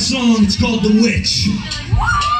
song. It's called The Witch.